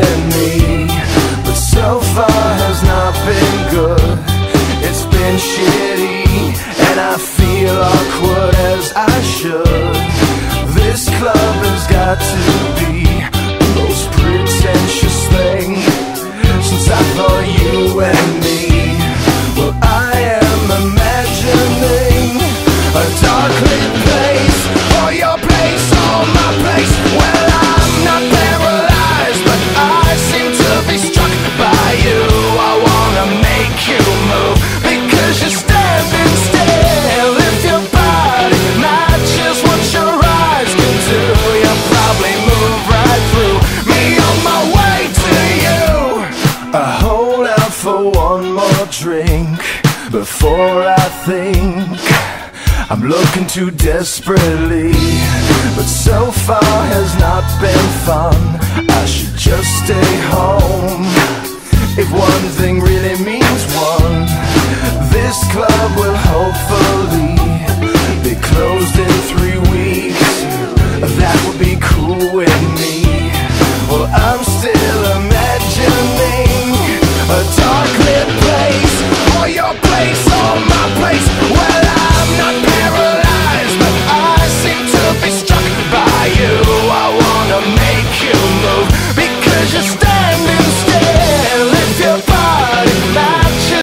she me But so far has not been good. It's been shitty And I feel awkward as I should. This club has got to be The most pretentious thing Since I thought you and me Well I am imagining A dark for one more drink before I think. I'm looking too desperately But so far has not been fun. I should just stay home. If one thing really means one This club will hopefully be closed in three weeks. That would be cool with me. Well I'm still place